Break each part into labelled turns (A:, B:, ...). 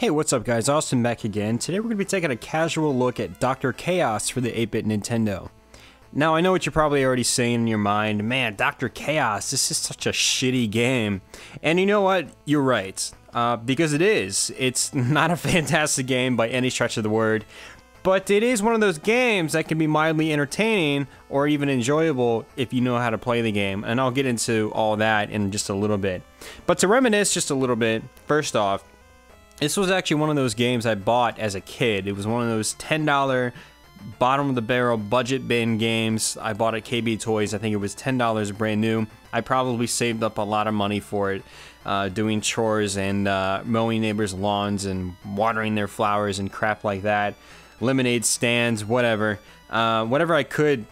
A: Hey, what's up guys? Austin back again. Today we're going to be taking a casual look at Dr. Chaos for the 8-bit Nintendo. Now, I know what you're probably already saying in your mind, man, Dr. Chaos, this is such a shitty game. And you know what? You're right. Uh, because it is. It's not a fantastic game by any stretch of the word, but it is one of those games that can be mildly entertaining or even enjoyable if you know how to play the game. And I'll get into all that in just a little bit. But to reminisce just a little bit, first off, this was actually one of those games I bought as a kid. It was one of those $10 bottom of the barrel budget bin games I bought at KB Toys. I think it was $10 brand new. I probably saved up a lot of money for it, uh, doing chores and uh, mowing neighbors' lawns and watering their flowers and crap like that. Lemonade stands, whatever. Uh, whatever I could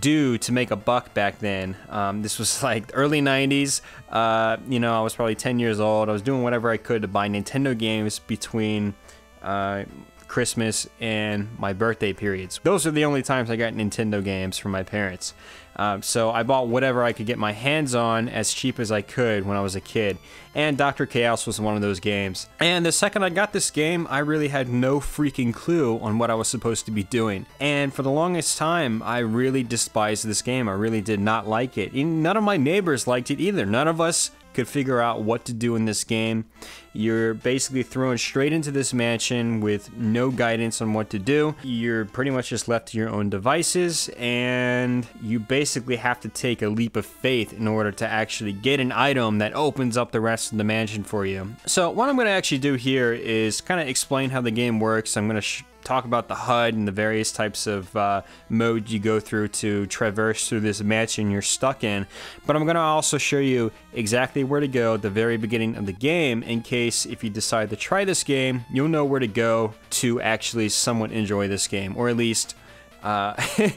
A: do to make a buck back then. Um, this was like early 90s. Uh, you know, I was probably 10 years old. I was doing whatever I could to buy Nintendo games between uh, Christmas and my birthday periods. Those are the only times I got Nintendo games from my parents. Um, so I bought whatever I could get my hands on as cheap as I could when I was a kid. And Dr. Chaos was one of those games. And the second I got this game, I really had no freaking clue on what I was supposed to be doing. And for the longest time, I really despised this game. I really did not like it. none of my neighbors liked it either. None of us could figure out what to do in this game. You're basically thrown straight into this mansion with no guidance on what to do. You're pretty much just left to your own devices and you basically have to take a leap of faith in order to actually get an item that opens up the rest of the mansion for you. So what I'm going to actually do here is kind of explain how the game works. I'm going to talk about the HUD and the various types of uh, modes you go through to traverse through this mansion you're stuck in. But I'm going to also show you exactly where to go at the very beginning of the game in case if you decide to try this game, you'll know where to go to actually somewhat enjoy this game, or at least uh,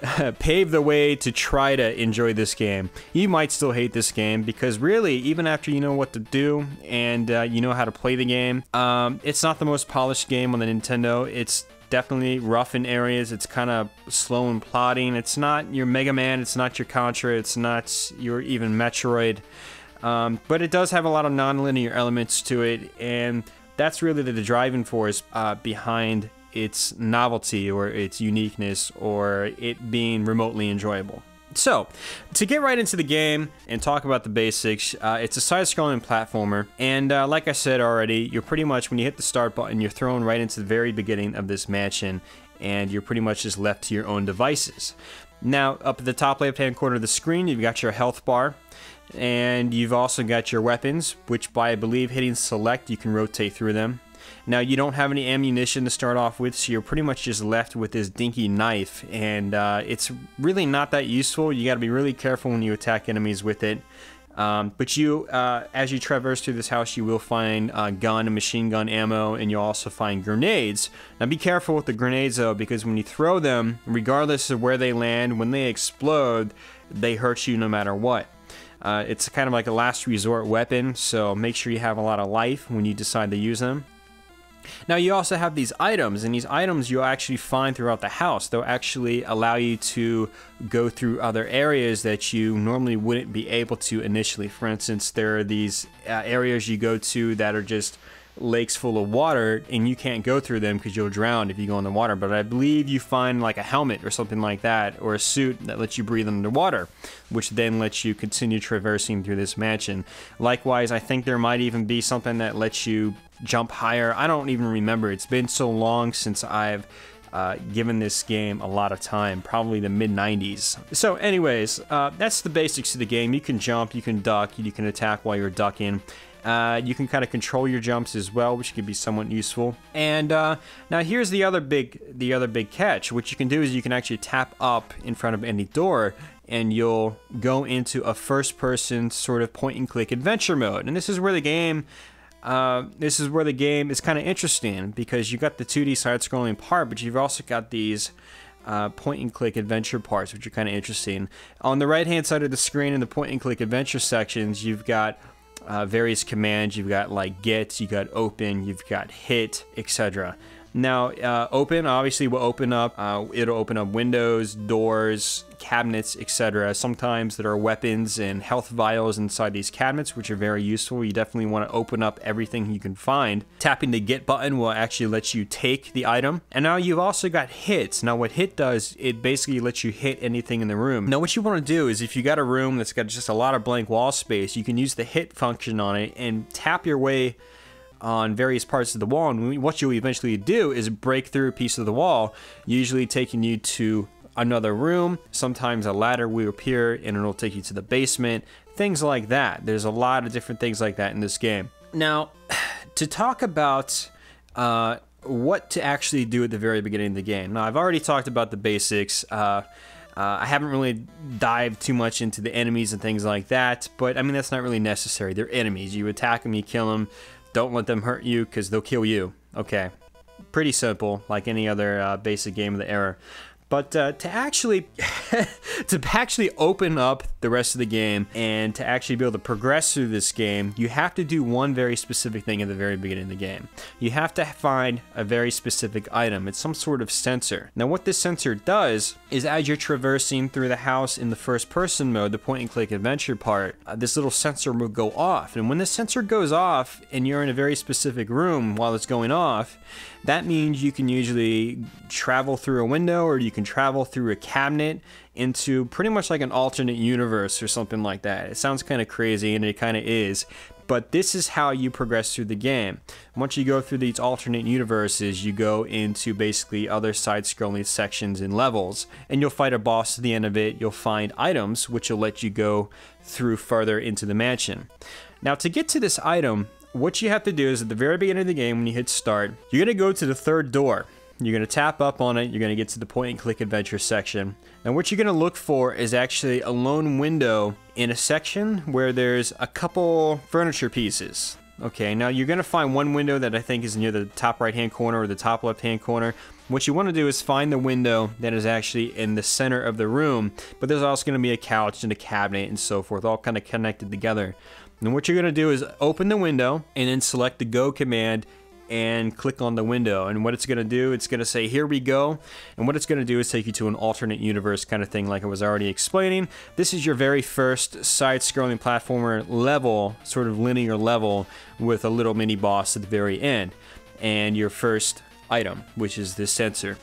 A: pave the way to try to enjoy this game. You might still hate this game because really, even after you know what to do and uh, you know how to play the game, um, it's not the most polished game on the Nintendo. It's definitely rough in areas. It's kind of slow and plodding. It's not your Mega Man. It's not your Contra. It's not your even Metroid. Um, but it does have a lot of non-linear elements to it, and that's really the driving force uh, behind its novelty or its uniqueness or it being remotely enjoyable. So, to get right into the game and talk about the basics, uh, it's a side-scrolling platformer, and uh, like I said already, you're pretty much, when you hit the start button, you're thrown right into the very beginning of this mansion, and you're pretty much just left to your own devices. Now, up at the top left-hand corner of the screen, you've got your health bar, and you've also got your weapons, which by, I believe, hitting select, you can rotate through them. Now you don't have any ammunition to start off with, so you're pretty much just left with this dinky knife, and uh, it's really not that useful. You got to be really careful when you attack enemies with it. Um, but you, uh, as you traverse through this house, you will find uh, gun and machine gun ammo, and you'll also find grenades. Now be careful with the grenades though, because when you throw them, regardless of where they land, when they explode, they hurt you no matter what. Uh, it's kind of like a last resort weapon, so make sure you have a lot of life when you decide to use them. Now you also have these items, and these items you'll actually find throughout the house. They'll actually allow you to go through other areas that you normally wouldn't be able to initially. For instance, there are these uh, areas you go to that are just lakes full of water and you can't go through them because you'll drown if you go in the water. But I believe you find like a helmet or something like that or a suit that lets you breathe underwater, which then lets you continue traversing through this mansion. Likewise, I think there might even be something that lets you jump higher. I don't even remember. It's been so long since I've uh, given this game a lot of time, probably the mid 90s. So, anyways, uh, that's the basics of the game. You can jump, you can duck, you can attack while you're ducking. Uh, you can kind of control your jumps as well, which can be somewhat useful. And uh, now here's the other big, the other big catch. What you can do is you can actually tap up in front of any door, and you'll go into a first-person sort of point-and-click adventure mode. And this is where the game uh, this is where the game is kind of interesting because you got the 2D side-scrolling part, but you've also got these uh, point-and-click adventure parts, which are kind of interesting. On the right-hand side of the screen in the point-and-click adventure sections, you've got uh, various commands. You've got like get, you've got open, you've got hit, etc. Now, uh, open obviously will open up. Uh, it'll open up windows, doors, cabinets, etc. Sometimes there are weapons and health vials inside these cabinets, which are very useful. You definitely want to open up everything you can find. Tapping the get button will actually let you take the item. And now you've also got hits. Now, what hit does, it basically lets you hit anything in the room. Now, what you want to do is if you got a room that's got just a lot of blank wall space, you can use the hit function on it and tap your way on various parts of the wall. And what you eventually do is break through a piece of the wall, usually taking you to another room. Sometimes a ladder will appear and it'll take you to the basement. Things like that. There's a lot of different things like that in this game. Now, to talk about uh, what to actually do at the very beginning of the game. Now, I've already talked about the basics. Uh, uh, I haven't really dived too much into the enemies and things like that, but I mean, that's not really necessary. They're enemies. You attack them, you kill them. Don't let them hurt you because they'll kill you. Okay. Pretty simple, like any other uh, basic game of the era. But uh, to actually to actually open up the rest of the game and to actually be able to progress through this game, you have to do one very specific thing at the very beginning of the game. You have to find a very specific item. It's some sort of sensor. Now what this sensor does is as you're traversing through the house in the first person mode, the point and click adventure part, uh, this little sensor will go off. And when the sensor goes off and you're in a very specific room while it's going off, that means you can usually travel through a window or you can travel through a cabinet into pretty much like an alternate universe or something like that. It sounds kind of crazy and it kind of is, but this is how you progress through the game. Once you go through these alternate universes, you go into basically other side-scrolling sections and levels, and you'll fight a boss at the end of it. You'll find items, which will let you go through further into the mansion. Now, to get to this item, what you have to do is at the very beginning of the game, when you hit start, you're going to go to the third door. You're going to tap up on it. You're going to get to the point and click adventure section. And what you're going to look for is actually a lone window in a section where there's a couple furniture pieces. Okay, now you're going to find one window that I think is near the top right hand corner or the top left hand corner. What you want to do is find the window that is actually in the center of the room, but there's also going to be a couch and a cabinet and so forth, all kind of connected together. And what you're going to do is open the window and then select the go command and click on the window. And what it's going to do, it's going to say, here we go. And what it's going to do is take you to an alternate universe kind of thing, like I was already explaining. This is your very first side scrolling platformer level, sort of linear level, with a little mini boss at the very end. And your first item, which is this sensor.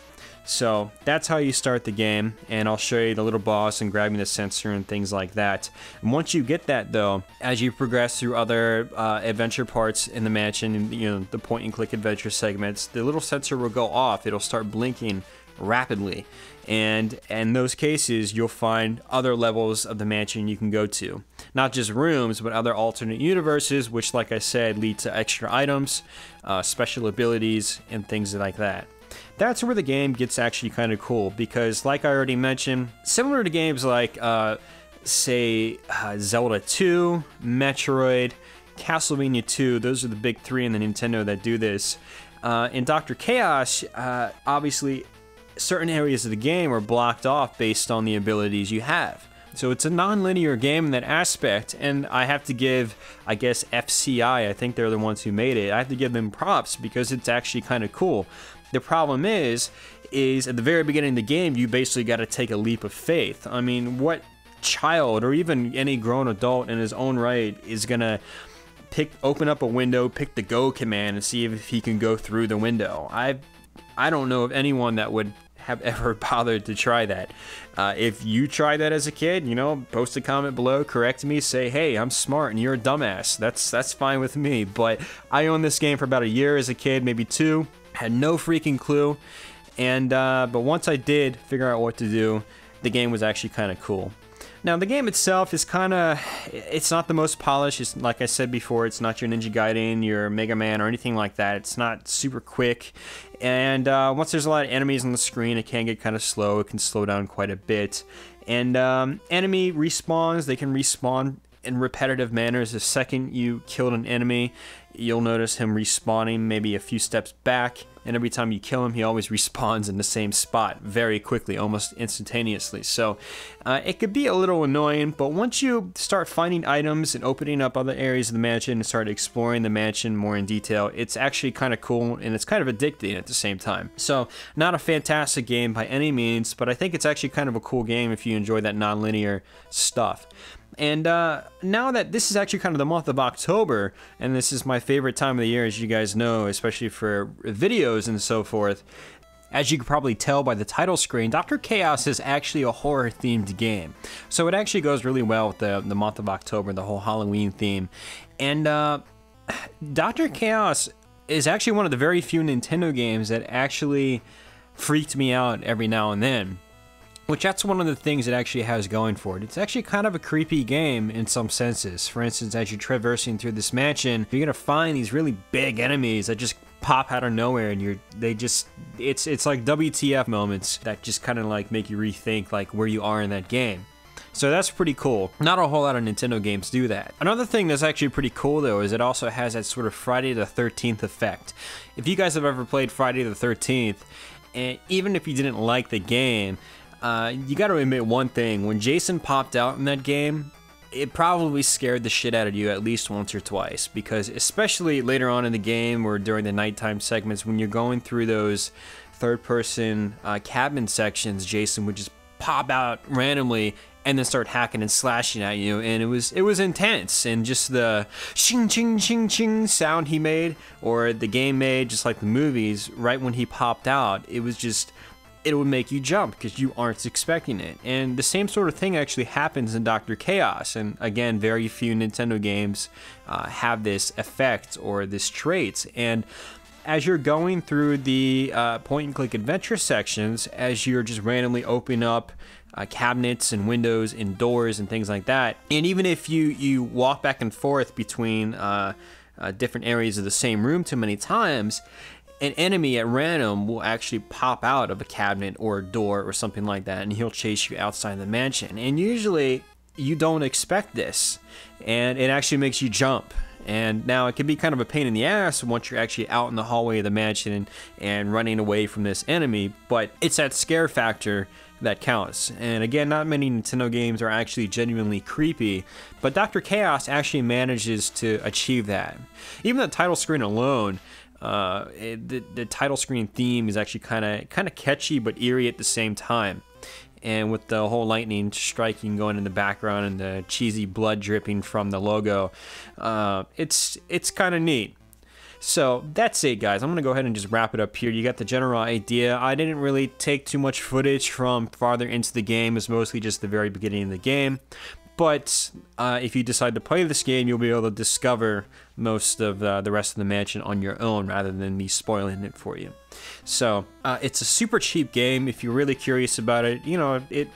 A: So that's how you start the game, and I'll show you the little boss and grabbing the sensor and things like that. And once you get that though, as you progress through other uh, adventure parts in the mansion, you know, the point and click adventure segments, the little sensor will go off. It'll start blinking rapidly. And in those cases, you'll find other levels of the mansion you can go to. Not just rooms, but other alternate universes, which, like I said, lead to extra items, uh, special abilities, and things like that that's where the game gets actually kind of cool because, like I already mentioned, similar to games like, uh, say, uh, Zelda 2, Metroid, Castlevania 2, those are the big three in the Nintendo that do this. Uh, in Dr. Chaos, uh, obviously, certain areas of the game are blocked off based on the abilities you have. So it's a non-linear game in that aspect, and I have to give, I guess, FCI, I think they're the ones who made it, I have to give them props because it's actually kind of cool. The problem is, is at the very beginning of the game, you basically got to take a leap of faith. I mean, what child or even any grown adult in his own right is gonna pick, open up a window, pick the go command, and see if he can go through the window? I, I don't know of anyone that would have ever bothered to try that. Uh, if you tried that as a kid, you know, post a comment below, correct me, say, hey, I'm smart and you're a dumbass. That's that's fine with me. But I owned this game for about a year as a kid, maybe two. Had no freaking clue. And, uh, but once I did figure out what to do, the game was actually kind of cool. Now, the game itself is kind of, it's not the most polished. It's, like I said before, it's not your Ninja Gaiden, your Mega Man, or anything like that. It's not super quick. And uh, once there's a lot of enemies on the screen, it can get kind of slow. It can slow down quite a bit. And um, enemy respawns, they can respawn in repetitive manners. The second you killed an enemy, you'll notice him respawning maybe a few steps back and every time you kill him, he always respawns in the same spot very quickly, almost instantaneously. So uh, it could be a little annoying, but once you start finding items and opening up other areas of the mansion and start exploring the mansion more in detail, it's actually kind of cool and it's kind of addicting at the same time. So not a fantastic game by any means, but I think it's actually kind of a cool game if you enjoy that non-linear stuff. And uh, now that this is actually kind of the month of October, and this is my favorite time of the year, as you guys know, especially for videos and so forth, as you can probably tell by the title screen, Dr. Chaos is actually a horror themed game. So it actually goes really well with the, the month of October, the whole Halloween theme. And uh, Dr. Chaos is actually one of the very few Nintendo games that actually freaked me out every now and then. Which that's one of the things it actually has going for it. It's actually kind of a creepy game in some senses. For instance, as you're traversing through this mansion, you're gonna find these really big enemies that just pop out of nowhere and you're they just it's it's like WTF moments that just kind of like make you rethink like where you are in that game. So that's pretty cool. Not a whole lot of Nintendo games do that. Another thing that's actually pretty cool though is it also has that sort of Friday the 13th effect. If you guys have ever played Friday the 13th, and even if you didn't like the game, uh, you got to admit one thing: when Jason popped out in that game, it probably scared the shit out of you at least once or twice. Because especially later on in the game or during the nighttime segments, when you're going through those third-person uh, cabin sections, Jason would just pop out randomly and then start hacking and slashing at you and it was it was intense and just the ching ching ching ching sound he made or the game made just like the movies right when he popped out it was just it would make you jump because you aren't expecting it. And the same sort of thing actually happens in Dr. Chaos. And again, very few Nintendo games uh, have this effect or this trait. And as you're going through the uh, point and click adventure sections, as you're just randomly opening up uh, cabinets and windows and doors and things like that, and even if you you walk back and forth between uh, uh different areas of the same room too many times, an enemy at random will actually pop out of a cabinet or a door or something like that and he'll chase you outside the mansion and usually you don't expect this and it actually makes you jump and now it can be kind of a pain in the ass once you're actually out in the hallway of the mansion and, and running away from this enemy but it's that scare factor that counts. And again, not many Nintendo games are actually genuinely creepy, but Dr. Chaos actually manages to achieve that. Even the title screen alone uh, it, the, the title screen theme is actually kind of kind of catchy but eerie at the same time. And with the whole lightning striking going in the background and the cheesy blood dripping from the logo, uh, it's it's kind of neat. So that's it, guys. I'm to go ahead and just wrap it up here. You got the general idea. I didn't really take too much footage from farther into the game. It's mostly just the very beginning of the game. But uh, if you decide to play this game, you'll be able to discover most of uh, the rest of the mansion on your own rather than me spoiling it for you. So uh, it's a super cheap game. If you're really curious about it, you know, it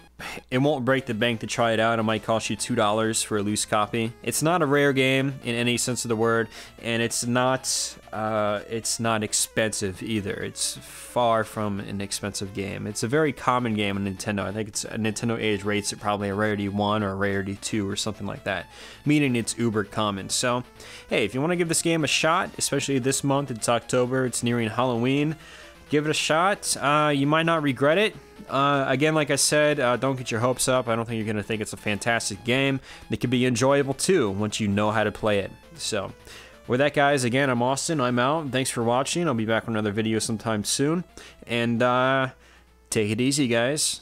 A: it won't break the bank to try it out. It might cost you $2 for a loose copy. It's not a rare game in any sense of the word, and it's not uh, it's not expensive either. It's far from an expensive game. It's a very common game on Nintendo. I think it's a Nintendo Age rates it probably a rarity 1 or a rarity 2 or something like that, meaning it's uber common. So, hey, if you want to give this game a shot, especially this month, it's October, it's nearing Halloween, give it a shot. Uh, you might not regret it. Uh, again, like I said, uh, don't get your hopes up. I don't think you're going to think it's a fantastic game. It can be enjoyable too once you know how to play it. So, with that, guys, again, I'm Austin. I'm out. Thanks for watching. I'll be back with another video sometime soon. And uh, take it easy, guys.